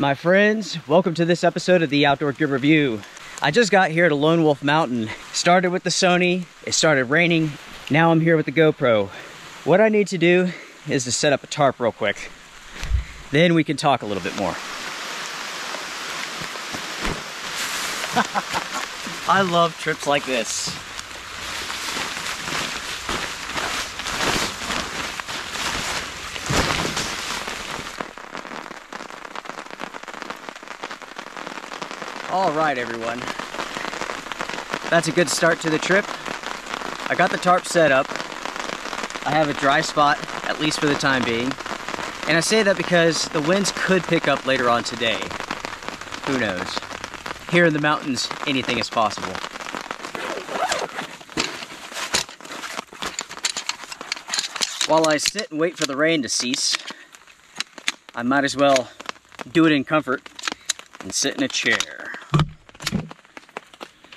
My friends, welcome to this episode of the Outdoor Gear Review. I just got here to Lone Wolf Mountain. Started with the Sony, it started raining. Now I'm here with the GoPro. What I need to do is to set up a tarp real quick. Then we can talk a little bit more. I love trips like this. All right, everyone. That's a good start to the trip. I got the tarp set up. I have a dry spot, at least for the time being. And I say that because the winds could pick up later on today. Who knows? Here in the mountains, anything is possible. While I sit and wait for the rain to cease, I might as well do it in comfort and sit in a chair.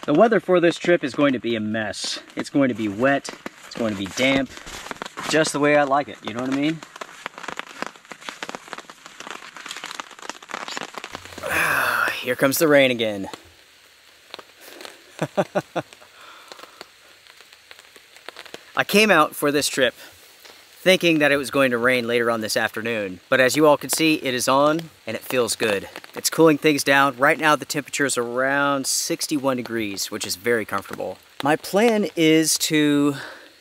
The weather for this trip is going to be a mess. It's going to be wet, it's going to be damp, just the way I like it, you know what I mean? Here comes the rain again. I came out for this trip thinking that it was going to rain later on this afternoon. But as you all can see, it is on and it feels good. It's cooling things down. Right now the temperature is around 61 degrees, which is very comfortable. My plan is to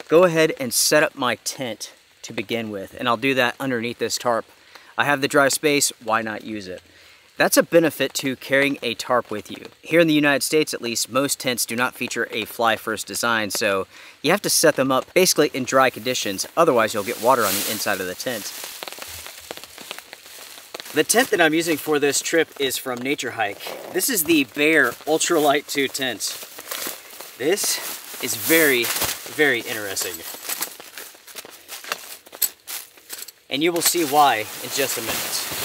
go ahead and set up my tent to begin with, and I'll do that underneath this tarp. I have the dry space, why not use it? That's a benefit to carrying a tarp with you. Here in the United States, at least, most tents do not feature a fly first design, so you have to set them up basically in dry conditions, otherwise you'll get water on the inside of the tent. The tent that I'm using for this trip is from Naturehike. This is the Bear Ultralight 2 tent. This is very, very interesting. And you will see why in just a minute.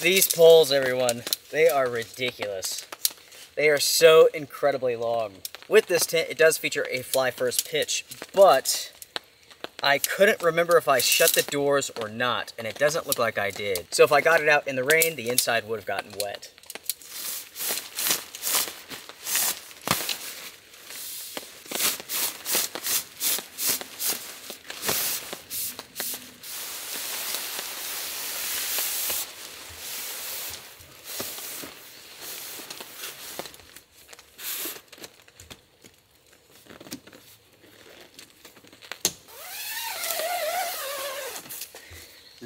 These poles, everyone, they are ridiculous. They are so incredibly long. With this tent, it does feature a fly first pitch, but I couldn't remember if I shut the doors or not, and it doesn't look like I did. So if I got it out in the rain, the inside would have gotten wet.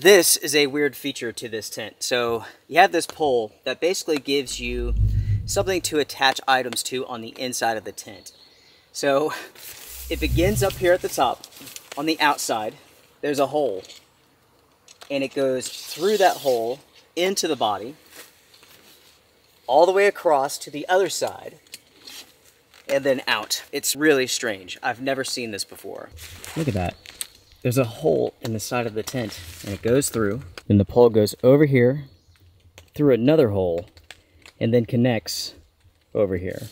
This is a weird feature to this tent. So you have this pole that basically gives you something to attach items to on the inside of the tent. So it begins up here at the top on the outside. There's a hole and it goes through that hole into the body all the way across to the other side and then out. It's really strange. I've never seen this before. Look at that there's a hole in the side of the tent and it goes through and the pole goes over here through another hole and then connects over here.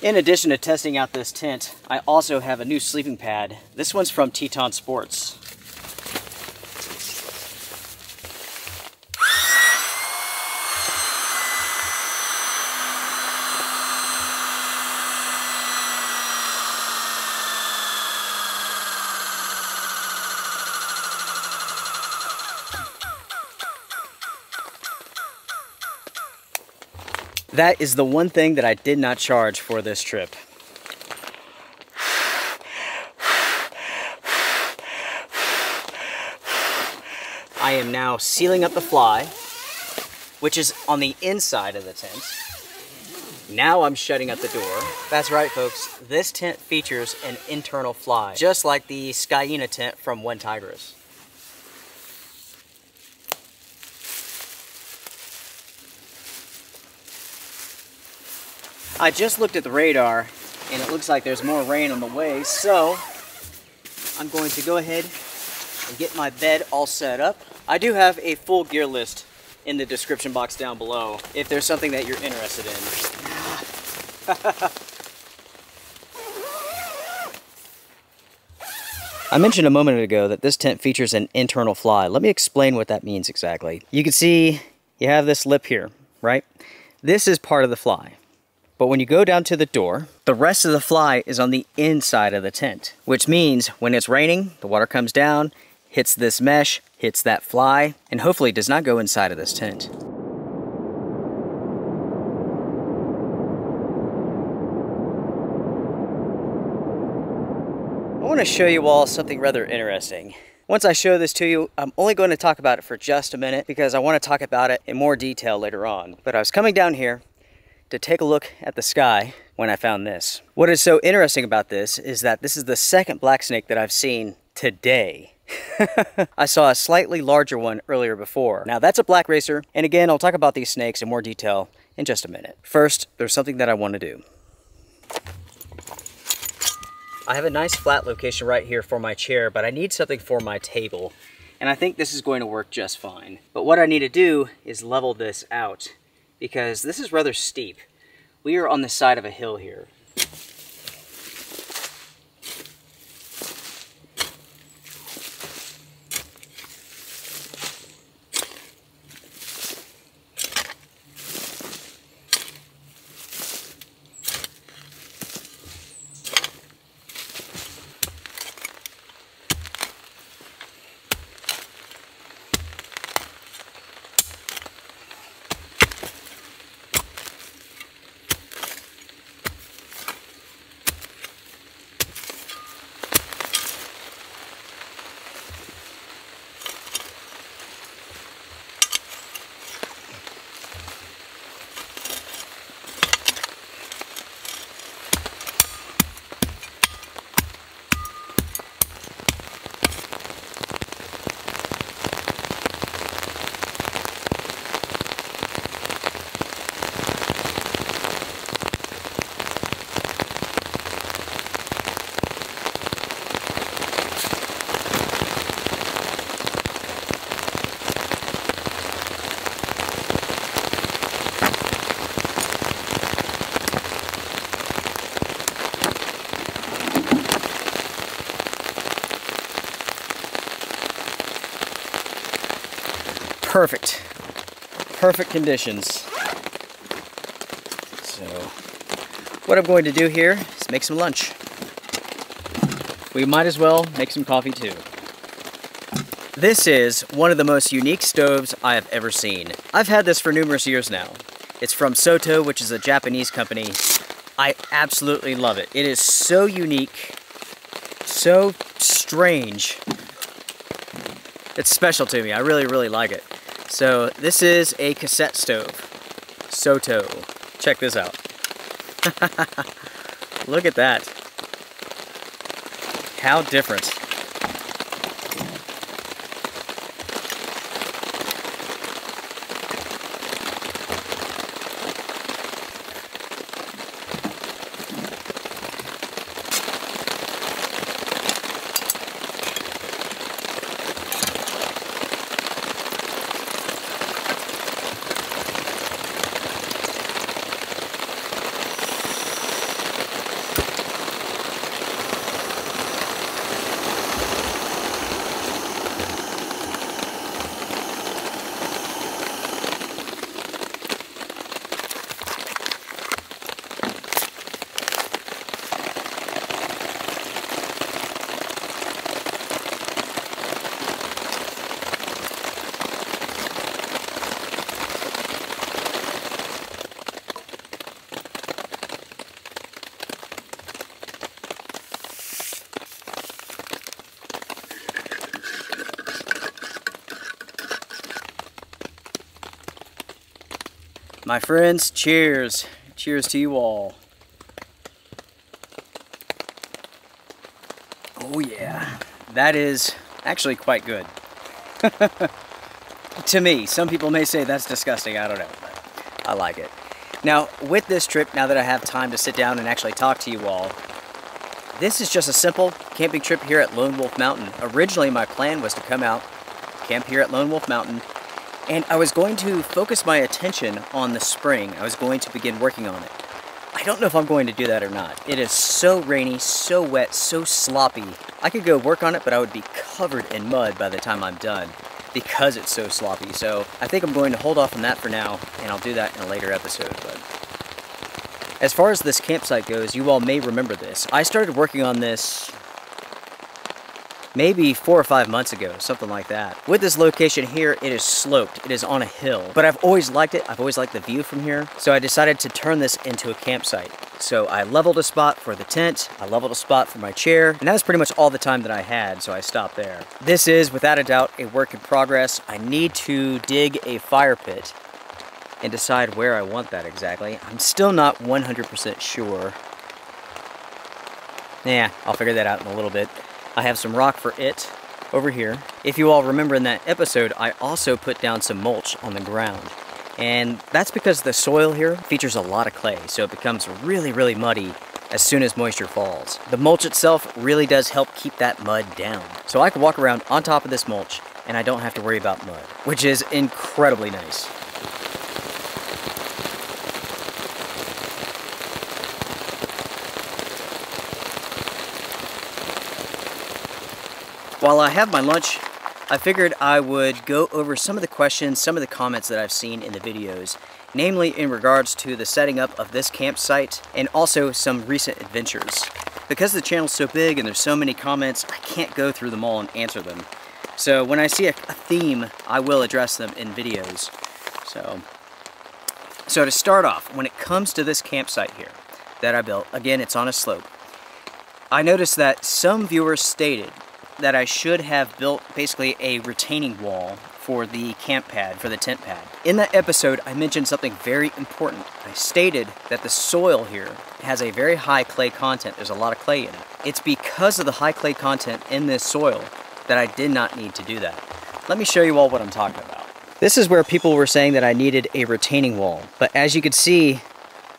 In addition to testing out this tent, I also have a new sleeping pad. This one's from Teton Sports. That is the one thing that I did not charge for this trip. I am now sealing up the fly, which is on the inside of the tent. Now I'm shutting up the door. That's right, folks. This tent features an internal fly, just like the Skyena tent from OneTigris. I just looked at the radar and it looks like there's more rain on the way, so I'm going to go ahead and get my bed all set up. I do have a full gear list in the description box down below if there's something that you're interested in. I mentioned a moment ago that this tent features an internal fly. Let me explain what that means exactly. You can see you have this lip here, right? This is part of the fly. But when you go down to the door, the rest of the fly is on the inside of the tent, which means when it's raining, the water comes down, hits this mesh, hits that fly, and hopefully does not go inside of this tent. I want to show you all something rather interesting. Once I show this to you, I'm only going to talk about it for just a minute because I want to talk about it in more detail later on. But I was coming down here to take a look at the sky when I found this. What is so interesting about this is that this is the second black snake that I've seen today. I saw a slightly larger one earlier before. Now that's a black racer, and again, I'll talk about these snakes in more detail in just a minute. First, there's something that I want to do. I have a nice flat location right here for my chair, but I need something for my table. And I think this is going to work just fine. But what I need to do is level this out because this is rather steep. We are on the side of a hill here. Perfect. Perfect conditions. So, what I'm going to do here is make some lunch. We might as well make some coffee too. This is one of the most unique stoves I have ever seen. I've had this for numerous years now. It's from Soto, which is a Japanese company. I absolutely love it. It is so unique, so strange. It's special to me. I really, really like it. So this is a cassette stove. Soto. Check this out. Look at that. How different. My friends, cheers. Cheers to you all. Oh yeah, that is actually quite good. to me, some people may say that's disgusting, I don't know, but I like it. Now, with this trip, now that I have time to sit down and actually talk to you all, This is just a simple camping trip here at Lone Wolf Mountain. Originally, my plan was to come out, camp here at Lone Wolf Mountain, and I was going to focus my attention on the spring. I was going to begin working on it. I don't know if I'm going to do that or not. It is so rainy, so wet, so sloppy. I could go work on it, but I would be covered in mud by the time I'm done because it's so sloppy. So I think I'm going to hold off on that for now, and I'll do that in a later episode. But as far as this campsite goes, you all may remember this. I started working on this maybe four or five months ago, something like that. With this location here, it is sloped. It is on a hill, but I've always liked it. I've always liked the view from here. So I decided to turn this into a campsite. So I leveled a spot for the tent, I leveled a spot for my chair, and that was pretty much all the time that I had, so I stopped there. This is, without a doubt, a work in progress. I need to dig a fire pit and decide where I want that exactly. I'm still not 100% sure. Yeah, I'll figure that out in a little bit. I have some rock for it over here. If you all remember in that episode, I also put down some mulch on the ground. And that's because the soil here features a lot of clay, so it becomes really, really muddy as soon as moisture falls. The mulch itself really does help keep that mud down. So I can walk around on top of this mulch and I don't have to worry about mud, which is incredibly nice. While I have my lunch, I figured I would go over some of the questions, some of the comments that I've seen in the videos, namely in regards to the setting up of this campsite and also some recent adventures. Because the channel's so big and there's so many comments, I can't go through them all and answer them. So when I see a, a theme, I will address them in videos. So, so to start off, when it comes to this campsite here that I built, again, it's on a slope. I noticed that some viewers stated that I should have built basically a retaining wall for the camp pad, for the tent pad. In that episode, I mentioned something very important. I stated that the soil here has a very high clay content. There's a lot of clay in it. It's because of the high clay content in this soil that I did not need to do that. Let me show you all what I'm talking about. This is where people were saying that I needed a retaining wall. But as you can see,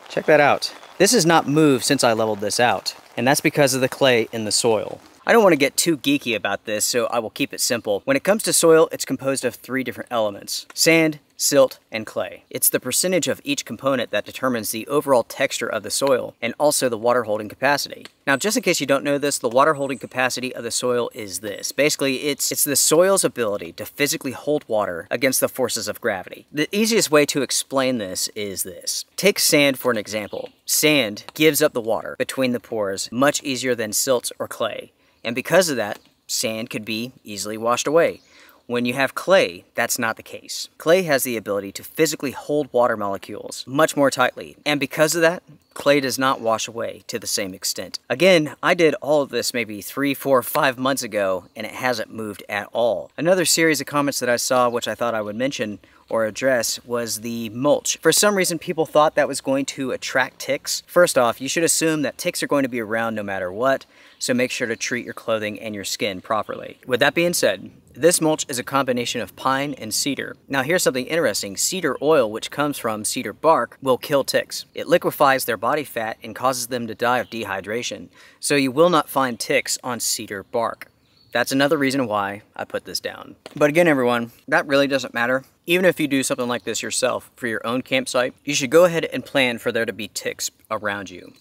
check that out. This has not moved since I leveled this out. And that's because of the clay in the soil. I don't want to get too geeky about this, so I will keep it simple. When it comes to soil, it's composed of three different elements. Sand, silt, and clay. It's the percentage of each component that determines the overall texture of the soil and also the water holding capacity. Now, just in case you don't know this, the water holding capacity of the soil is this. Basically, it's, it's the soil's ability to physically hold water against the forces of gravity. The easiest way to explain this is this. Take sand for an example. Sand gives up the water between the pores much easier than silt or clay. And because of that, sand could be easily washed away. When you have clay, that's not the case. Clay has the ability to physically hold water molecules much more tightly. And because of that, clay does not wash away to the same extent. Again, I did all of this maybe three, four, five months ago, and it hasn't moved at all. Another series of comments that I saw, which I thought I would mention, or address was the mulch. For some reason, people thought that was going to attract ticks. First off, you should assume that ticks are going to be around no matter what, so make sure to treat your clothing and your skin properly. With that being said, this mulch is a combination of pine and cedar. Now here's something interesting. Cedar oil, which comes from cedar bark, will kill ticks. It liquefies their body fat and causes them to die of dehydration. So you will not find ticks on cedar bark. That's another reason why I put this down. But again, everyone, that really doesn't matter. Even if you do something like this yourself for your own campsite, you should go ahead and plan for there to be ticks around you,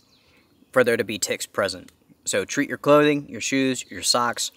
for there to be ticks present. So treat your clothing, your shoes, your socks,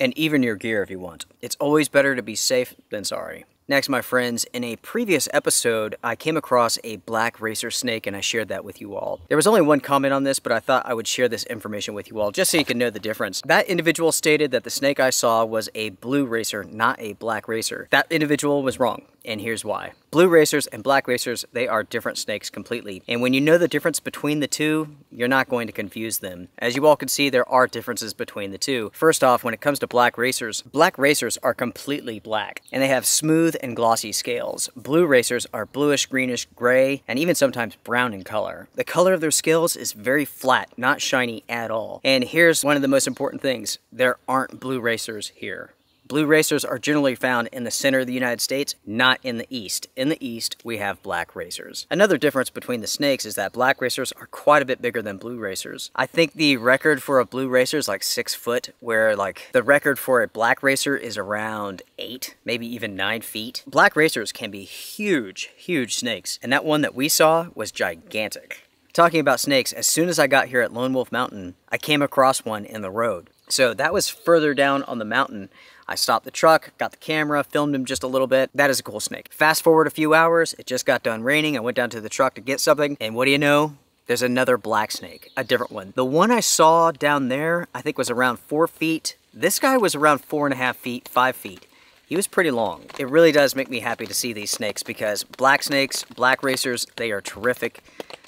and even your gear if you want. It's always better to be safe than sorry. Next, my friends, in a previous episode, I came across a black racer snake and I shared that with you all. There was only one comment on this, but I thought I would share this information with you all just so you can know the difference. That individual stated that the snake I saw was a blue racer, not a black racer. That individual was wrong and here's why. Blue racers and black racers, they are different snakes completely. And when you know the difference between the two, you're not going to confuse them. As you all can see, there are differences between the two. First off, when it comes to black racers, black racers are completely black, and they have smooth and glossy scales. Blue racers are bluish, greenish, gray, and even sometimes brown in color. The color of their scales is very flat, not shiny at all. And here's one of the most important things. There aren't blue racers here. Blue racers are generally found in the center of the United States, not in the east. In the east, we have black racers. Another difference between the snakes is that black racers are quite a bit bigger than blue racers. I think the record for a blue racer is like six foot, where like the record for a black racer is around eight, maybe even nine feet. Black racers can be huge, huge snakes, and that one that we saw was gigantic. Talking about snakes, as soon as I got here at Lone Wolf Mountain, I came across one in the road. So that was further down on the mountain. I stopped the truck, got the camera, filmed him just a little bit. That is a cool snake. Fast forward a few hours, it just got done raining. I went down to the truck to get something, and what do you know? There's another black snake, a different one. The one I saw down there, I think was around four feet. This guy was around four and a half feet, five feet. He was pretty long. It really does make me happy to see these snakes because black snakes, black racers, they are terrific.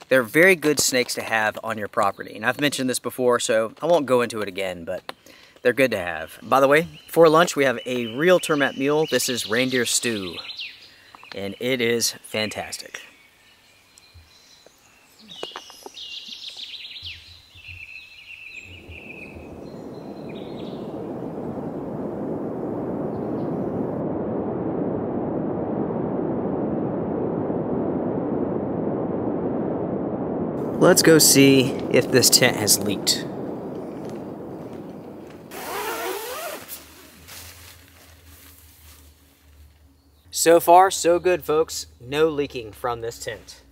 They're very good snakes to have on your property. And I've mentioned this before, so I won't go into it again, but they're good to have. By the way, for lunch, we have a real Turmat meal. This is reindeer stew, and it is fantastic. Let's go see if this tent has leaked. So far, so good, folks. No leaking from this tent.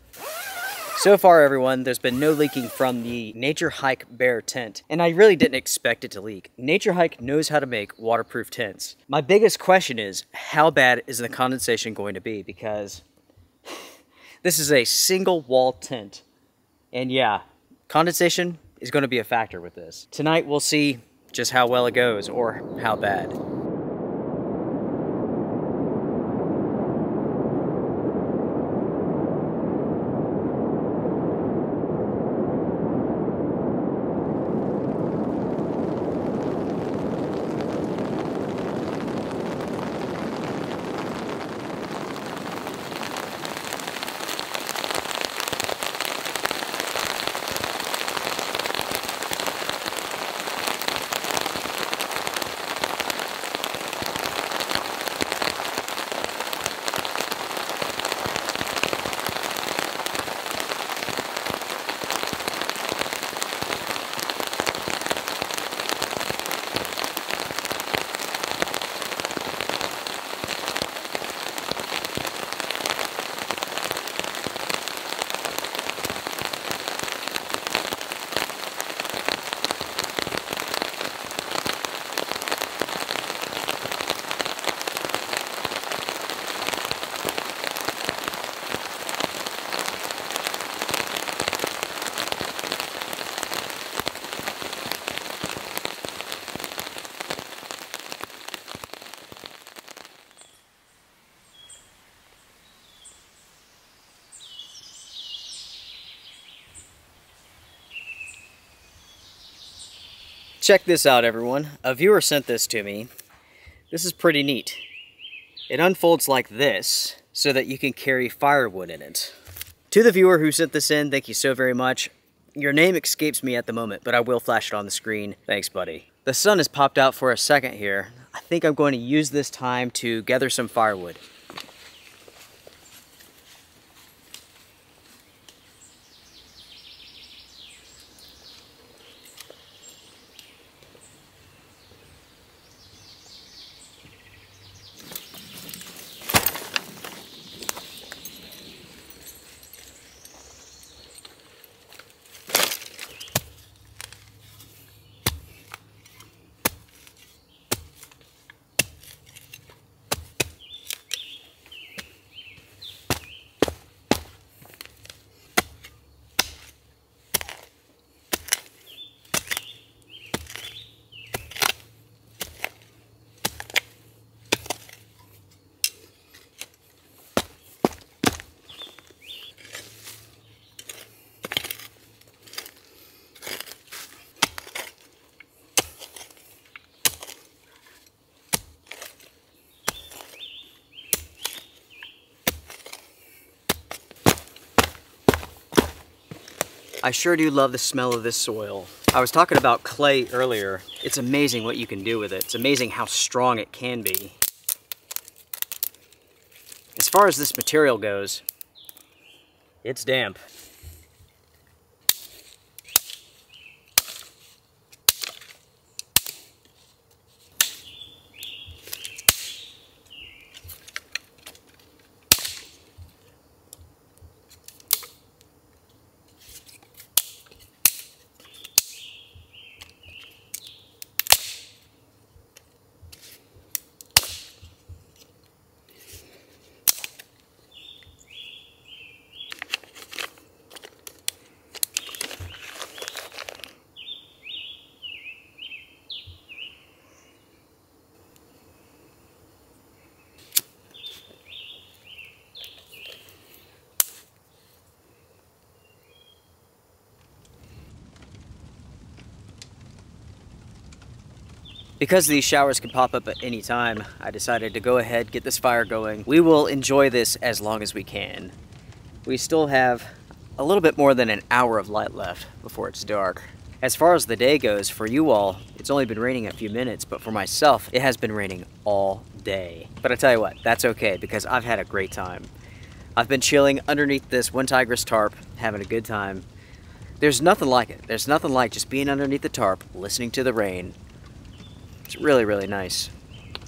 So far, everyone, there's been no leaking from the Naturehike Bear tent, and I really didn't expect it to leak. Naturehike knows how to make waterproof tents. My biggest question is, how bad is the condensation going to be? Because this is a single wall tent and yeah, condensation is going to be a factor with this. Tonight we'll see just how well it goes or how bad. Check this out, everyone. A viewer sent this to me. This is pretty neat. It unfolds like this so that you can carry firewood in it. To the viewer who sent this in, thank you so very much. Your name escapes me at the moment, but I will flash it on the screen. Thanks, buddy. The sun has popped out for a second here. I think I'm going to use this time to gather some firewood. I sure do love the smell of this soil. I was talking about clay earlier. It's amazing what you can do with it. It's amazing how strong it can be. As far as this material goes, it's damp. Because these showers can pop up at any time, I decided to go ahead, get this fire going. We will enjoy this as long as we can. We still have a little bit more than an hour of light left before it's dark. As far as the day goes, for you all, it's only been raining a few minutes, but for myself, it has been raining all day. But I tell you what, that's okay because I've had a great time. I've been chilling underneath this OneTigris tarp, having a good time. There's nothing like it. There's nothing like just being underneath the tarp, listening to the rain, it's really, really nice.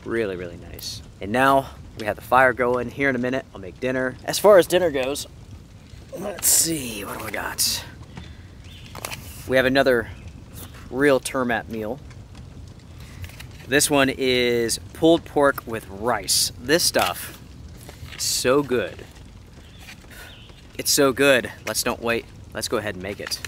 Really, really nice. And now we have the fire going. Here in a minute, I'll make dinner. As far as dinner goes, let's see, what do we got? We have another real Turmat meal. This one is pulled pork with rice. This stuff is so good. It's so good. Let's don't wait. Let's go ahead and make it.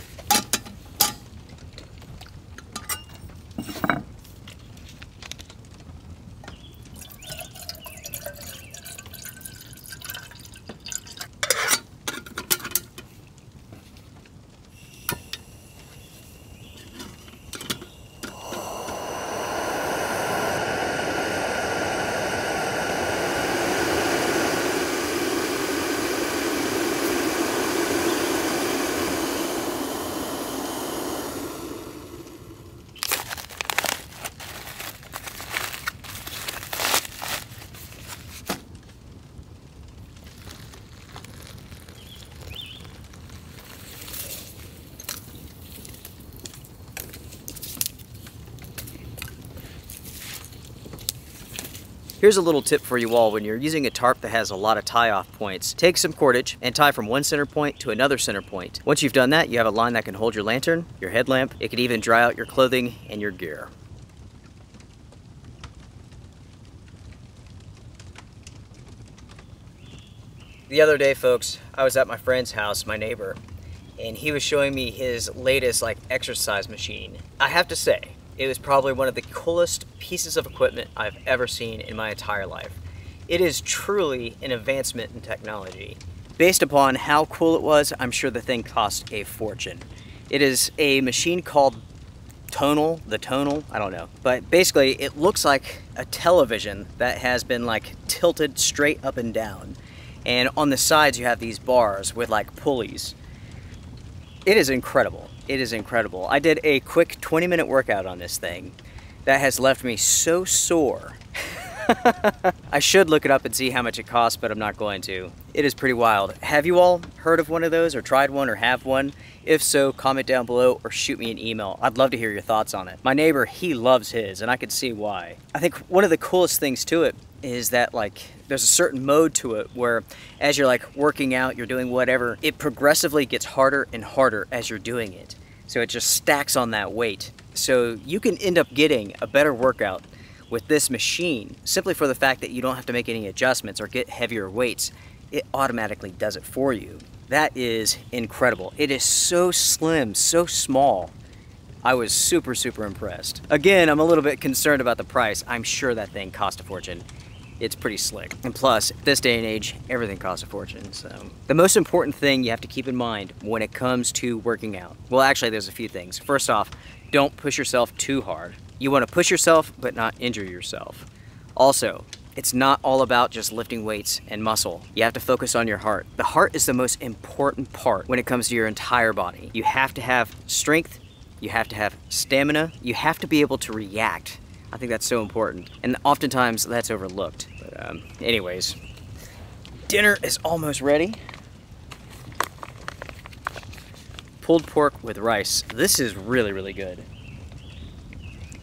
Here's a little tip for you all when you're using a tarp that has a lot of tie-off points. Take some cordage and tie from one center point to another center point. Once you've done that, you have a line that can hold your lantern, your headlamp, it could even dry out your clothing and your gear. The other day, folks, I was at my friend's house, my neighbor, and he was showing me his latest like exercise machine. I have to say, it was probably one of the coolest pieces of equipment I've ever seen in my entire life. It is truly an advancement in technology. Based upon how cool it was, I'm sure the thing cost a fortune. It is a machine called Tonal, the Tonal, I don't know. But basically, it looks like a television that has been like tilted straight up and down. And on the sides, you have these bars with like pulleys. It is incredible. It is incredible. I did a quick 20 minute workout on this thing that has left me so sore. I should look it up and see how much it costs, but I'm not going to. It is pretty wild. Have you all heard of one of those or tried one or have one? If so, comment down below or shoot me an email. I'd love to hear your thoughts on it. My neighbor, he loves his and I can see why. I think one of the coolest things to it is that like there's a certain mode to it where as you're like working out, you're doing whatever, it progressively gets harder and harder as you're doing it. So it just stacks on that weight. So you can end up getting a better workout with this machine simply for the fact that you don't have to make any adjustments or get heavier weights. It automatically does it for you. That is incredible. It is so slim, so small. I was super, super impressed. Again, I'm a little bit concerned about the price. I'm sure that thing cost a fortune it's pretty slick. And plus, this day and age, everything costs a fortune, so. The most important thing you have to keep in mind when it comes to working out, well actually there's a few things. First off, don't push yourself too hard. You wanna push yourself, but not injure yourself. Also, it's not all about just lifting weights and muscle. You have to focus on your heart. The heart is the most important part when it comes to your entire body. You have to have strength You have to have stamina. You have to be able to react. I think that's so important. And oftentimes that's overlooked. But um, anyways, dinner is almost ready. Pulled pork with rice. This is really, really good.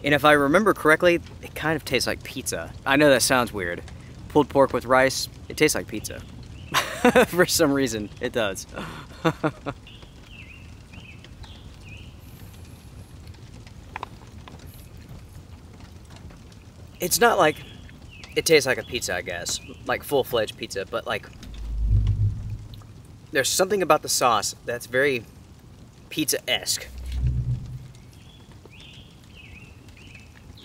And if I remember correctly, it kind of tastes like pizza. I know that sounds weird. Pulled pork with rice, it tastes like pizza. For some reason, it does. it's not like it tastes like a pizza, I guess, like full-fledged pizza, but like there's something about the sauce that's very pizza-esque.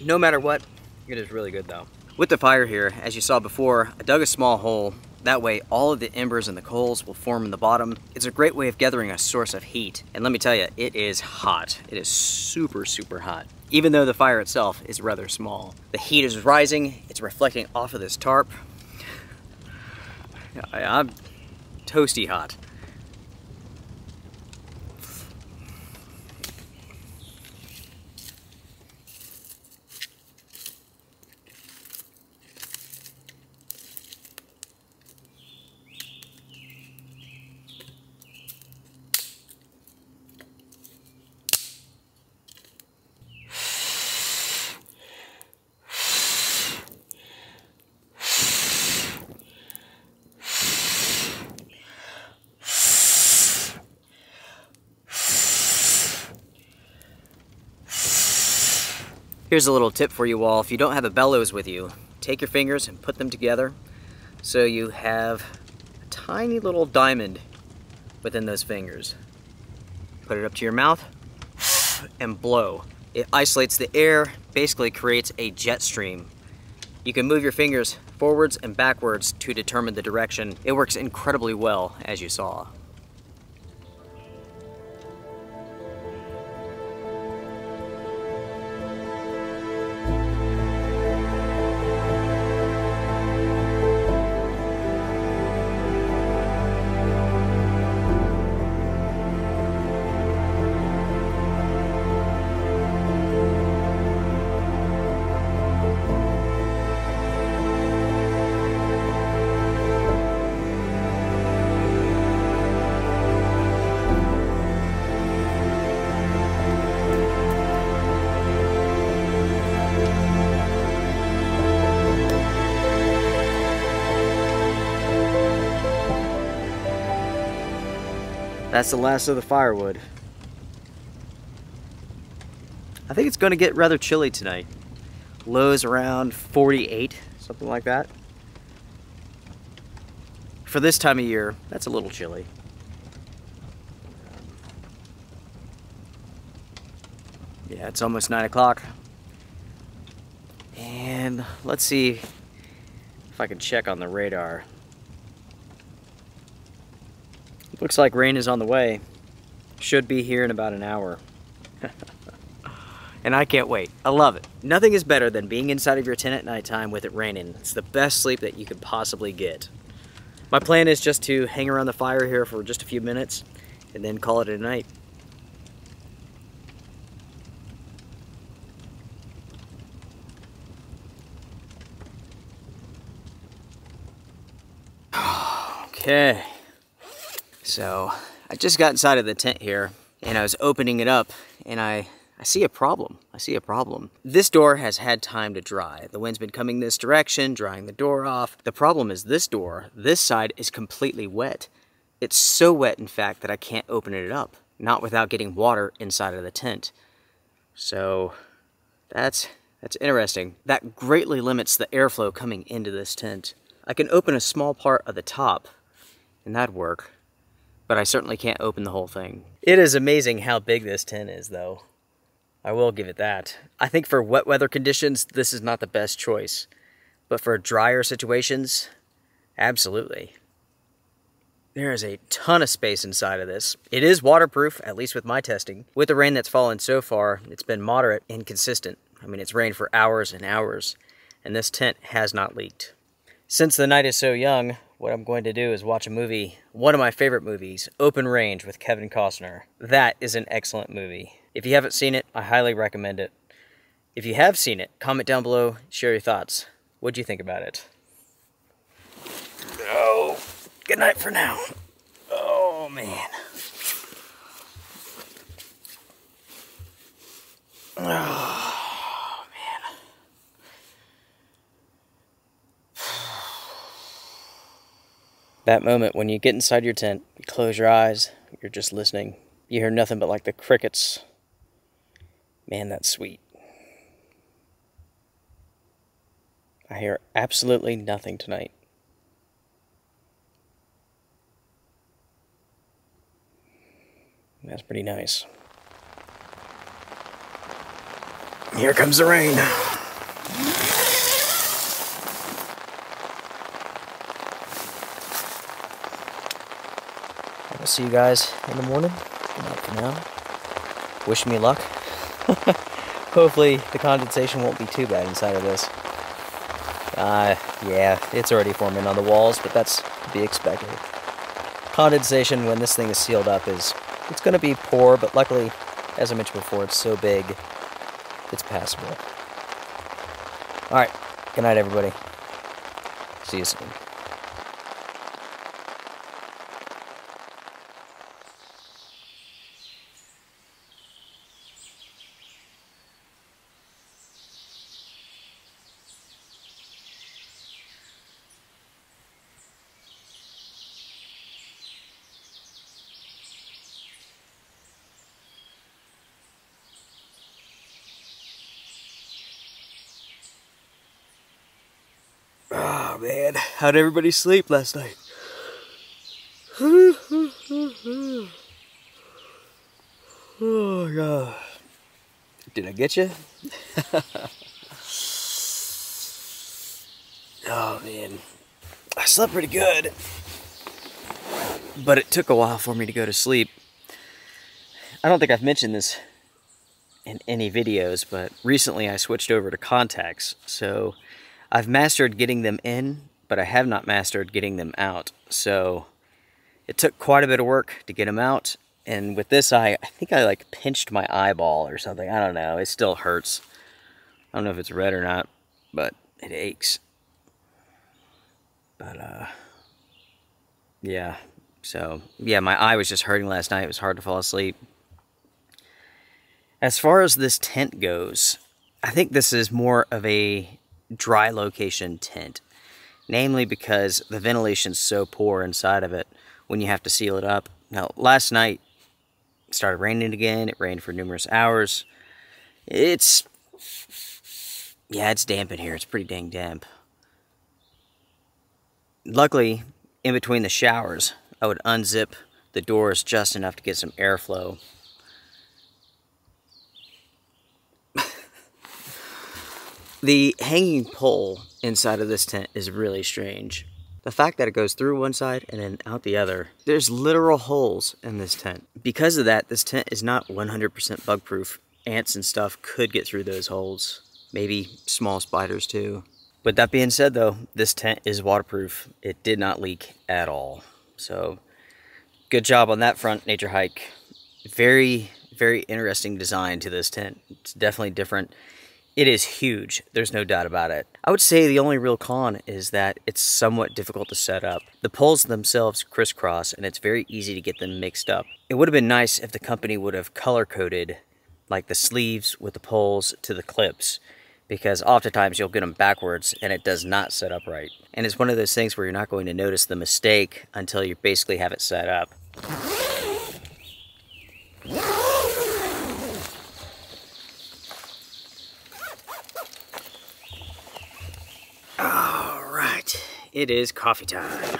No matter what, it is really good though. With the fire here, as you saw before, I dug a small hole. That way all of the embers and the coals will form in the bottom. It's a great way of gathering a source of heat. And let me tell you, it is hot. It is super, super hot. Even though the fire itself is rather small. The heat is rising, it's reflecting off of this tarp. I'm toasty hot. Here's a little tip for you all. If you don't have a bellows with you, take your fingers and put them together so you have a tiny little diamond within those fingers. Put it up to your mouth and blow. It isolates the air, basically creates a jet stream. You can move your fingers forwards and backwards to determine the direction. It works incredibly well, as you saw. That's the last of the firewood. I think it's going to get rather chilly tonight. Lows around 48, something like that. For this time of year, that's a little chilly. Yeah, it's almost 9 o'clock. And let's see if I can check on the radar. Looks like rain is on the way. Should be here in about an hour. and I can't wait. I love it. Nothing is better than being inside of your tent at nighttime with it raining. It's the best sleep that you could possibly get. My plan is just to hang around the fire here for just a few minutes and then call it a night. okay. So I just got inside of the tent here and I was opening it up and I, I see a problem. I see a problem. This door has had time to dry. The wind's been coming this direction, drying the door off. The problem is this door, this side is completely wet. It's so wet, in fact, that I can't open it up, not without getting water inside of the tent. So that's, that's interesting. That greatly limits the airflow coming into this tent. I can open a small part of the top, and that'd work but I certainly can't open the whole thing. It is amazing how big this tent is though. I will give it that. I think for wet weather conditions, this is not the best choice. But for drier situations, absolutely. There is a ton of space inside of this. It is waterproof, at least with my testing. With the rain that's fallen so far, it's been moderate and consistent. I mean, it's rained for hours and hours, and this tent has not leaked. Since the night is so young, what I'm going to do is watch a movie, one of my favorite movies, Open Range with Kevin Costner. That is an excellent movie. If you haven't seen it, I highly recommend it. If you have seen it, comment down below, share your thoughts. What'd you think about it? Oh, good night for now. Oh, man. Oh, That moment when you get inside your tent, you close your eyes, you're just listening. You hear nothing but like the crickets. Man, that's sweet. I hear absolutely nothing tonight. That's pretty nice. Here comes the rain. I'll see you guys in the morning. Night for now. Wish me luck. Hopefully the condensation won't be too bad inside of this. Uh, yeah, it's already forming on the walls, but that's to be expected. Condensation when this thing is sealed up is, it's going to be poor, but luckily, as I mentioned before, it's so big, it's passable. Alright, good night everybody. See you soon. Oh man, how'd everybody sleep last night? oh god. Did I get you? oh man. I slept pretty good. But it took a while for me to go to sleep. I don't think I've mentioned this in any videos, but recently I switched over to contacts. So I've mastered getting them in, but I have not mastered getting them out. So it took quite a bit of work to get them out. And with this eye, I think I like pinched my eyeball or something. I don't know. It still hurts. I don't know if it's red or not, but it aches. But, uh, yeah. So, yeah, my eye was just hurting last night. It was hard to fall asleep. As far as this tent goes, I think this is more of a dry location tent. Namely because the ventilation's so poor inside of it when you have to seal it up. Now, last night, started raining again. It rained for numerous hours. It's, yeah, it's damp in here. It's pretty dang damp. Luckily, in between the showers, I would unzip the doors just enough to get some airflow The hanging pole inside of this tent is really strange. The fact that it goes through one side and then out the other, there's literal holes in this tent. Because of that, this tent is not 100% bug proof. Ants and stuff could get through those holes. Maybe small spiders too. But that being said though, this tent is waterproof. It did not leak at all. So good job on that front, Naturehike. Very, very interesting design to this tent. It's definitely different. It is huge, there's no doubt about it. I would say the only real con is that it's somewhat difficult to set up. The poles themselves crisscross and it's very easy to get them mixed up. It would have been nice if the company would have color coded like the sleeves with the poles to the clips because oftentimes you'll get them backwards and it does not set up right. And it's one of those things where you're not going to notice the mistake until you basically have it set up. It is coffee time.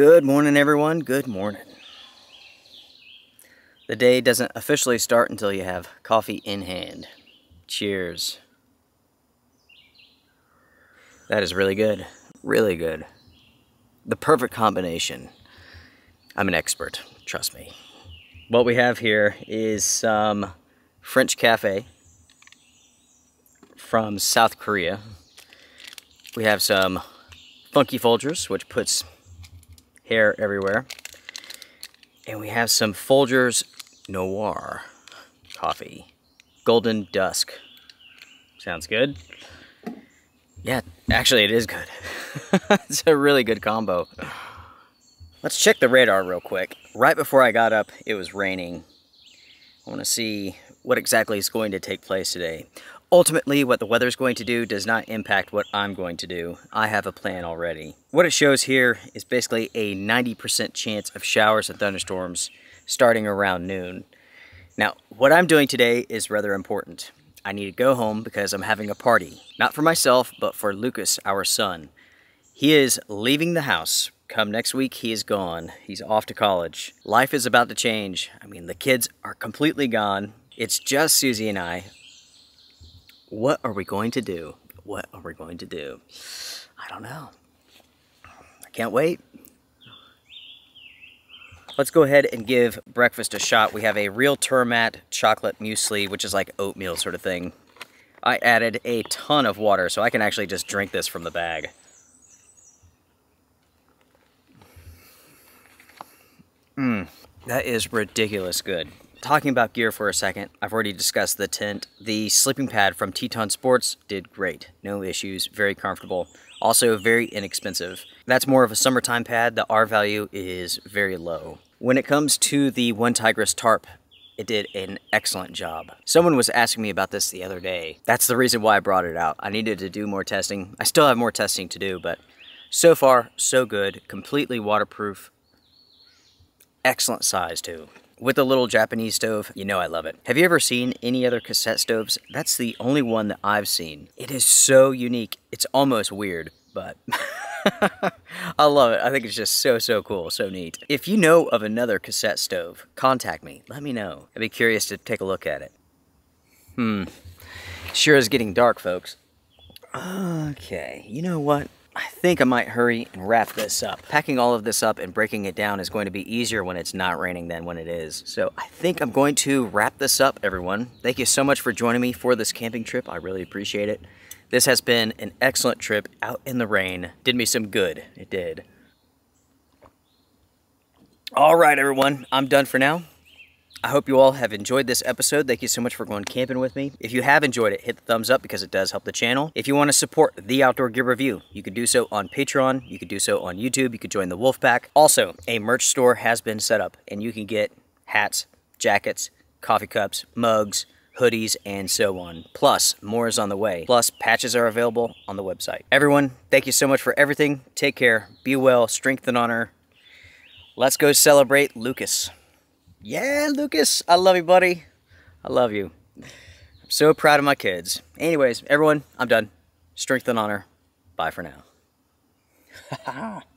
Good morning, everyone. Good morning. The day doesn't officially start until you have coffee in hand. Cheers. That is really good. Really good. The perfect combination. I'm an expert, trust me. What we have here is some French cafe from South Korea. We have some Funky Folgers, which puts hair everywhere. And we have some Folgers Noir coffee. Golden Dusk. Sounds good. Yeah, actually it is good. it's a really good combo. Let's check the radar real quick. Right before I got up, it was raining. I want to see what exactly is going to take place today. Ultimately, what the weather's going to do does not impact what I'm going to do. I have a plan already. What it shows here is basically a 90% chance of showers and thunderstorms starting around noon. Now, what I'm doing today is rather important. I need to go home because I'm having a party. Not for myself, but for Lucas, our son. He is leaving the house. Come next week, he is gone. He's off to college. Life is about to change. I mean, the kids are completely gone. It's just Susie and I. What are we going to do? What are we going to do? I don't know. I can't wait. Let's go ahead and give breakfast a shot. We have a real Turmat chocolate muesli, which is like oatmeal sort of thing. I added a ton of water, so I can actually just drink this from the bag. Mmm, that is ridiculous good. Talking about gear for a second, I've already discussed the tent. The sleeping pad from Teton Sports did great. No issues, very comfortable. Also very inexpensive. That's more of a summertime pad. The R value is very low. When it comes to the OneTigris tarp, it did an excellent job. Someone was asking me about this the other day. That's the reason why I brought it out. I needed to do more testing. I still have more testing to do, but so far, so good. Completely waterproof. Excellent size, too. With a little Japanese stove, you know I love it. Have you ever seen any other cassette stoves? That's the only one that I've seen. It is so unique. It's almost weird, but I love it. I think it's just so, so cool, so neat. If you know of another cassette stove, contact me. Let me know. I'd be curious to take a look at it. Hmm. Sure is getting dark, folks. Okay, you know what? I think I might hurry and wrap this up. Packing all of this up and breaking it down is going to be easier when it's not raining than when it is. So I think I'm going to wrap this up, everyone. Thank you so much for joining me for this camping trip. I really appreciate it. This has been an excellent trip out in the rain. Did me some good. It did. All right, everyone. I'm done for now. I hope you all have enjoyed this episode. Thank you so much for going camping with me. If you have enjoyed it, hit the thumbs up because it does help the channel. If you want to support The Outdoor Gear Review, you can do so on Patreon. You can do so on YouTube. You can join the Wolf Pack. Also, a merch store has been set up and you can get hats, jackets, coffee cups, mugs, hoodies, and so on. Plus, more is on the way. Plus, patches are available on the website. Everyone, thank you so much for everything. Take care, be well, strength and honor. Let's go celebrate Lucas. Yeah, Lucas, I love you, buddy. I love you. I'm so proud of my kids. Anyways, everyone, I'm done. Strength and honor. Bye for now.